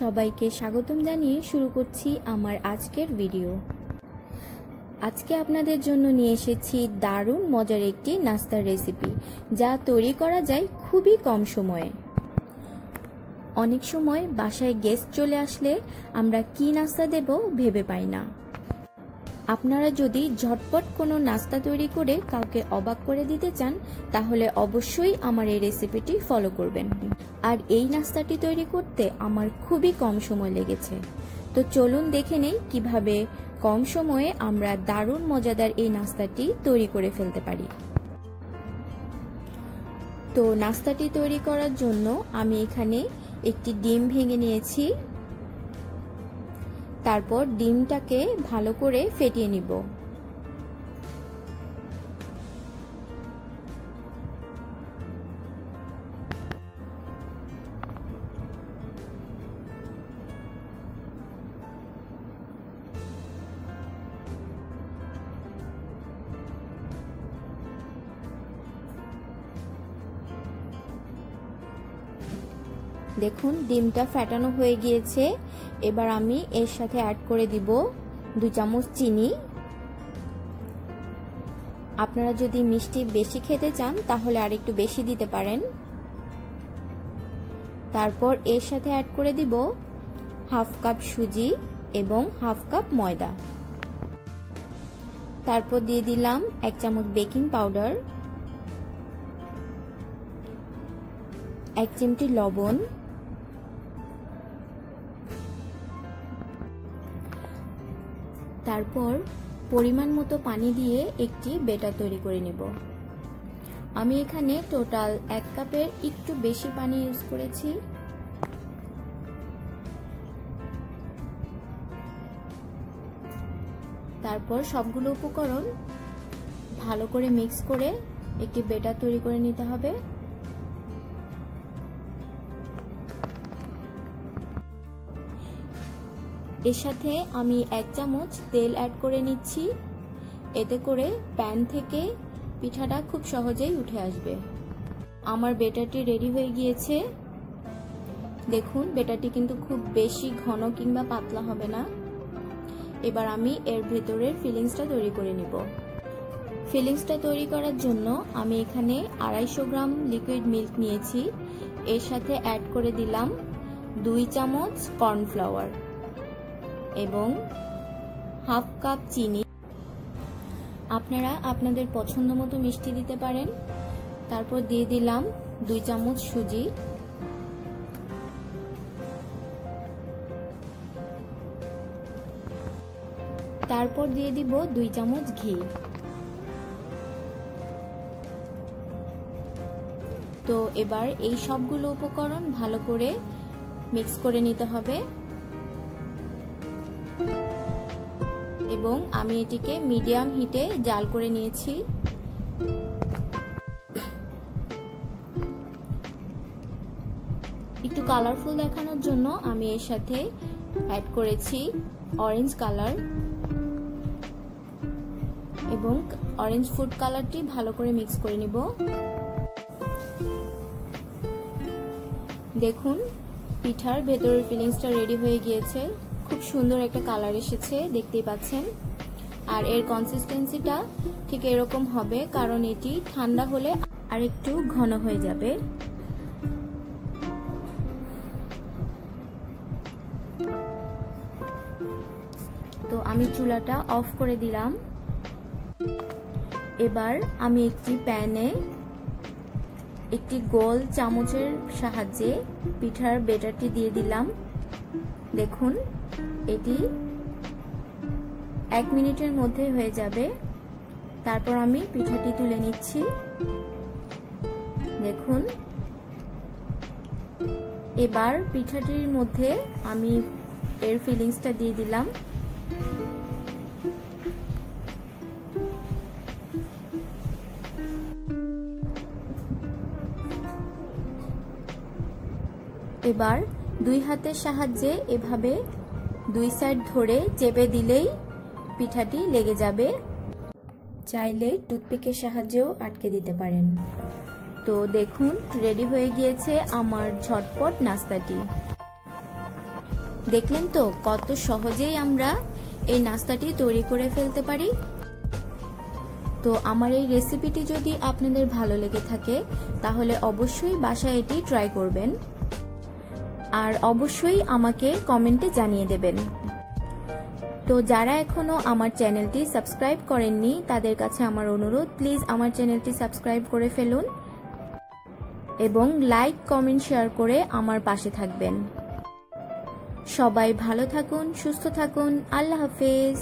সবাইকে স্বাগতম জানিয়ে শুরু করছি আমার আজকের ভিডিও। আজকে আপনাদের জন্য নিয়ে এসেছি দারুণ মজার একটি নাস্তার রেসিপি যা তৈরি করা যায় খুবই কম সময়ে। অনেক সময় বাসায় গেস্ট চলে আসলে আমরা কি নাস্তা দেব ভেবে পাই না। আপনারা যদি ঝটপট কোনো নাস্তা তৈরি করে কাউকে অবাক করে দিতে চান, তাহলে অবশ্যই আমার এই রেসিপিটি ফলো করবেন। আর এই নাস্তাটি তৈরি করতে আমার খুবই কম সময় লেগেছে। তো চলুন দেখে নেই কীভাবে কম সময়ে আমরা দারুণ মজাদার এই নাস্তাটি তৈরি করে ফেলতে পারি। তো নাস্তাটি তৈরি করার জন্য আমি এখানে একটি ডিম ভেঙে নিয়েছি। তারপর ডিমটাকে ভালো করে ফেটিয়ে নিব। দেখুন, ডিমটা ফ্যাটানো হয়ে গিয়েছে। এবার আমি এর সাথে অ্যাড করে দিব দুই চামচ চিনি। আপনারা যদি মিষ্টি বেশি খেতে চান, তাহলে আর একটু বেশি দিতে পারেন। তারপর এর সাথে অ্যাড করে দিব হাফ কাপ সুজি এবং হাফ কাপ ময়দা। তারপর দিয়ে দিলাম এক চামচ বেকিং পাউডার, এক চিমটি লবণ তারপর পরিমাণ মতো পানি দিয়ে একটি বেটার তৈরি করে নেব। আমি এখানে টোটাল এক কাপের একটু বেশি পানি ইউজ করেছি। তারপর সবগুলো উপকরণ ভালো করে মিক্স করে একটি বেটার তৈরি করে নিতে হবে। এর সাথে আমি এক চামচ তেল অ্যাড করে নিচ্ছি। এতে করে প্যান থেকে পিঠাটা খুব সহজেই উঠে আসবে। আমার বেটারটি রেডি হয়ে গিয়েছে। দেখুন বেটারটি কিন্তু খুব বেশি ঘন কিংবা পাতলা হবে না। এবার আমি এর ভেতরের ফিলিংসটা তৈরি করে নিব। ফিলিংসটা তৈরি করার জন্য আমি এখানে আড়াইশো গ্রাম লিকুইড মিল্ক নিয়েছি। এর সাথে অ্যাড করে দিলাম দুই চামচ কর্নফ্লাওয়ার এবং হাফ কাপ চিনি। আপনারা আপনাদের পছন্দ মতো মিষ্টি দিতে পারেন। তারপর দিয়ে দিলাম দুই চামচ সুজি। তারপর দিয়ে দিব দুই চামচ ঘি। তো এবার এই সবগুলো উপকরণ ভালো করে মিক্স করে নিতে হবে। এবং আমি এটিকে মিডিয়াম হিটে জাল করে নিয়েছি। একটু কালারফুল দেখানোর জন্য আমি এর সাথে অ্যাড করেছি অরেঞ্জ কালার এবং অরেঞ্জ ফুড কালারটি ভালো করে মিক্স করে নিব। দেখুন, পিঠার ভেতরের ফিলিংসটা রেডি হয়ে গিয়েছে। খুব সুন্দর একটা কালার এসেছে, দেখতেই পাচ্ছেন। আর এর কনসিস্টেন্সিটা ঠিক এরকম হবে, কারণ এটি ঠান্ডা হলে আর একটু ঘন হয়ে যাবে। তো আমি চুলাটা অফ করে দিলাম। এবার আমি একটি প্যানে একটি গোল চামচের সাহায্যে পিঠার বেটারটি দিয়ে দিলাম। দেখুন এটি এক মিনিটের মধ্যে হয়ে যাবে। তারপর আমি পিঠাটি তুলে নিচ্ছি। দেখুন। এবার পিঠাটির মধ্যে আমি এর ফিলিংসটা দিয়ে দিলাম। এবার দুই হাতের সাহায্যে এভাবে দুই সাইড ধরে চেপে দিলেই পিঠাটি লেগে যাবে। চাইলে টুথপিকের সাহায্যেও আটকে দিতে পারেন। তো দেখুন, রেডি হয়ে গিয়েছে আমার ঝটপট নাস্তাটি। দেখলেন তো কত সহজেই আমরা এই নাস্তাটি তৈরি করে ফেলতে পারি? তো আমার এই রেসিপিটি যদি আপনাদের ভালো লেগে থাকে, তাহলে অবশ্যই বাসায় এটি ট্রাই করবেন। আর অবশ্যই আমাকে কমেন্টে জানিয়ে দেবেন। তো যারা এখনও আমার চ্যানেলটি সাবস্ক্রাইব করেননি, তাদের কাছে আমার অনুরোধ, প্লিজ আমার চ্যানেলটি সাবস্ক্রাইব করে ফেলুন এবং লাইক, কমেন্ট, শেয়ার করে আমার পাশে থাকবেন। সবাই ভালো থাকুন, সুস্থ থাকুন, আল্লাহ হাফেজ।